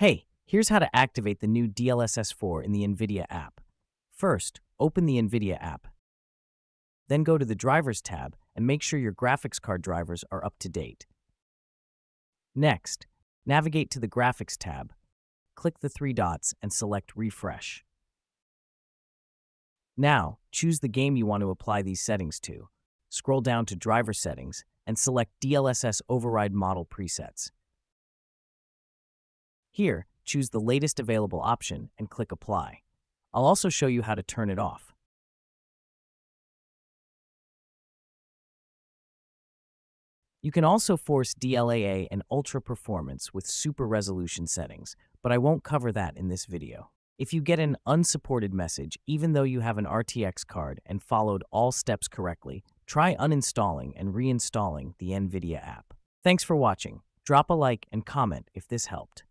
Hey, here's how to activate the new DLSS 4 in the NVIDIA app. First, open the NVIDIA app. Then go to the Drivers tab and make sure your graphics card drivers are up to date. Next, navigate to the Graphics tab, click the three dots, and select Refresh. Now, choose the game you want to apply these settings to. Scroll down to Driver Settings and select DLSS Override Model Presets. Here, choose the latest available option and click Apply. I'll also show you how to turn it off. You can also force DLAA and ultra performance with super resolution settings, but I won't cover that in this video. If you get an unsupported message, even though you have an RTX card and followed all steps correctly, try uninstalling and reinstalling the NVIDIA app. Thanks for watching. Drop a like and comment if this helped.